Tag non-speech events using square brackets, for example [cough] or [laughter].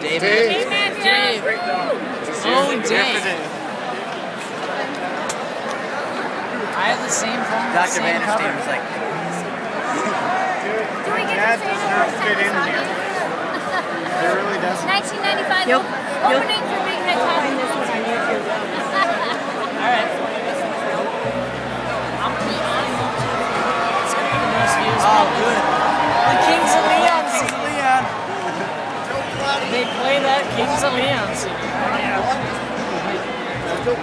Dave. Dave. Oh, Dave. Oh, Dave. I have the same phone. Dr. Same Vandersteen cover. was like, [laughs] Do we get That to say does not fit in here. It really doesn't. 1995 Yep. op- opening for Big Head Coffee. All right. I'm gonna be on. It's gonna be the most views. oh, good. They play that Kings of Leon CD. Still